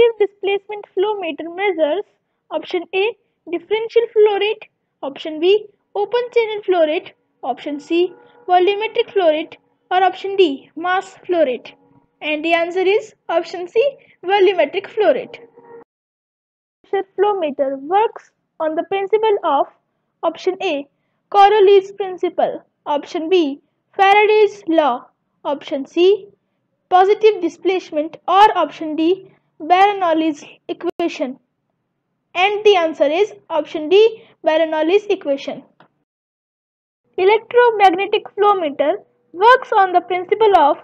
positive displacement flow meter measures option A differential flow rate, option B open channel flow rate, option C volumetric flow rate or option D mass flow rate. And the answer is option C volumetric flow rate. Pressure flow meter works on the principle of option A Coriolis principle, option B Faraday's law, option C positive displacement or option D Bernoulli's equation. And the answer is option D Bernoulli's equation. Electromagnetic flow meter works on the principle of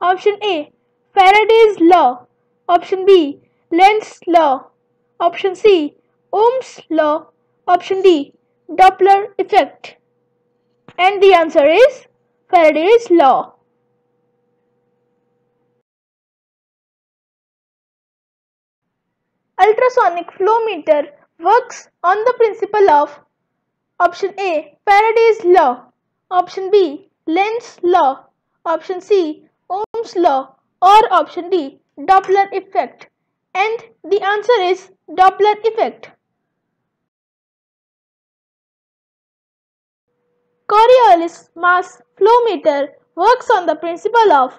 option A Faraday's law, option B Lenz's law, option C Ohm's law, option D Doppler effect. And the answer is Faraday's law. Ultrasonic flow meter works on the principle of option A Faraday's law, option B Lenz's law, option C Ohm's law or option D Doppler effect. And the answer is Doppler effect. Coriolis mass flow meter works on the principle of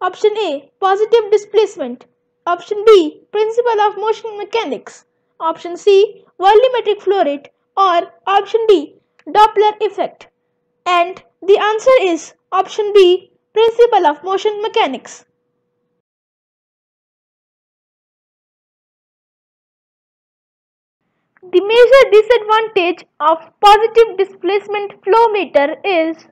option A positive displacement Option B. Principle of motion mechanics. Option C. Volumetric flow rate. Or option D. Doppler effect. And the answer is option B. Principle of motion mechanics. The major disadvantage of positive displacement flow meter is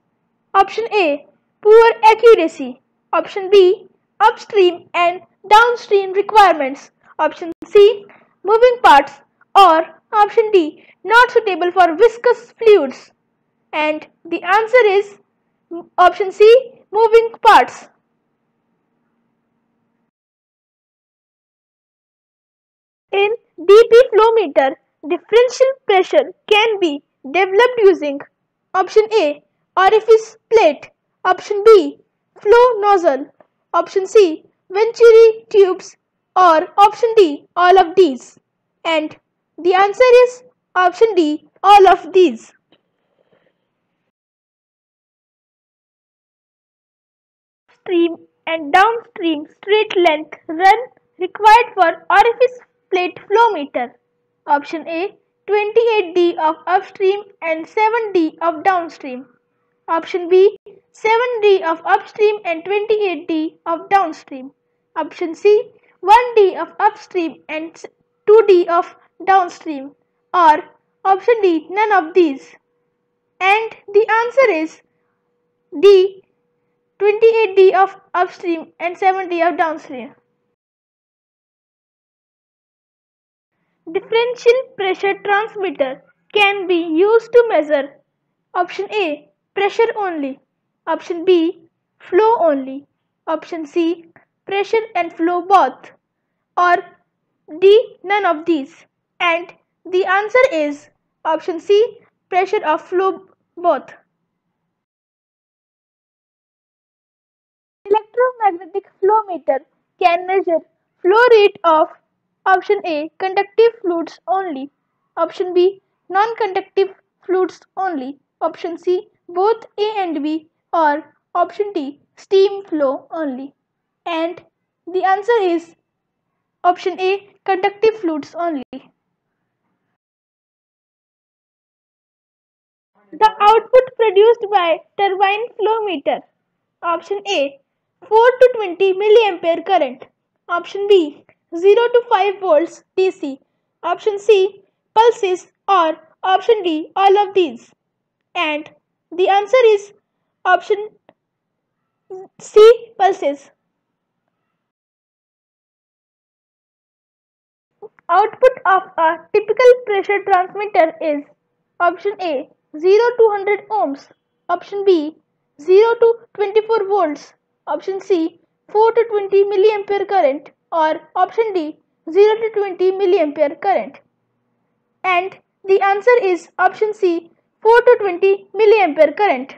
option A. Poor accuracy. Option B. Upstream and downstream requirements. Option C. Moving parts or option D. Not suitable for viscous fluids. And the answer is option C. Moving parts. In DP flow meter, differential pressure can be developed using option A. Orifice plate, option B. Flow nozzle, option C. Venturi tubes or option D all of these and the answer is option D all of these. Stream and downstream straight length run required for orifice plate flow meter. Option A 28D of upstream and 7D of downstream. Option B 7D of upstream and 28D of downstream. Option C 1D of upstream and 2D of downstream or option D none of these. And the answer is D 28D of upstream and 7D of downstream. Differential pressure transmitter can be used to measure option A pressure only, option B flow only, option C pressure and flow both or D none of these and the answer is option C pressure of flow both. Electromagnetic flow meter can measure flow rate of option A conductive fluids only, option B non-conductive fluids only, option C both A and B or option D steam flow only. And the answer is option A conductive fluids only. The output produced by turbine flow meter. Option A 4 to 20 milliampere current. Option B 0 to 5 volts DC. Option C pulses or option D all of these. And the answer is option C pulses. Output of a typical pressure transmitter is option A 0 to 100 ohms, option B 0 to 24 volts, option C 4 to 20 milliampere current or option D 0 to 20 milliampere current. And the answer is option C 4 to 20 milliampere current.